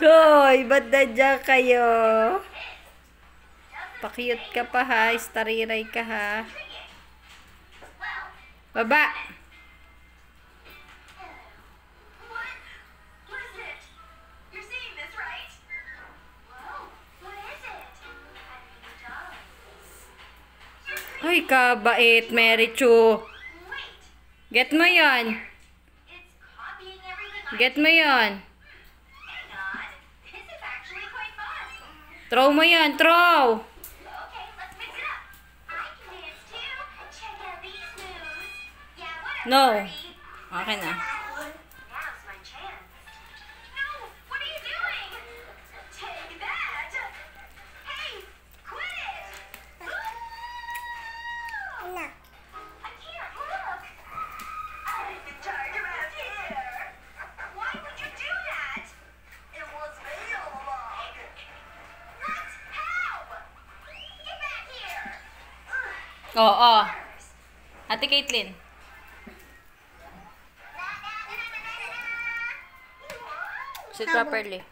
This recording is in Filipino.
Koy, ba't dadya kayo? Pakiyot ka pa ha, istariray ka ha. Baba! Ay, kabait, Mary Chu. Get mo yon. Get mo yon. Throw mo yan. Throw! No. Okay na. No. Oo. Ate Caitlin. Sit properly.